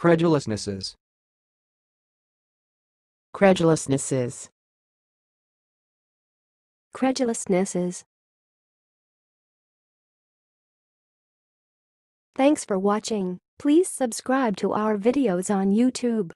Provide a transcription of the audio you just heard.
Credulousnesses. credulousnesses, credulousnesses. Thanks for watching. Please subscribe to our videos on YouTube.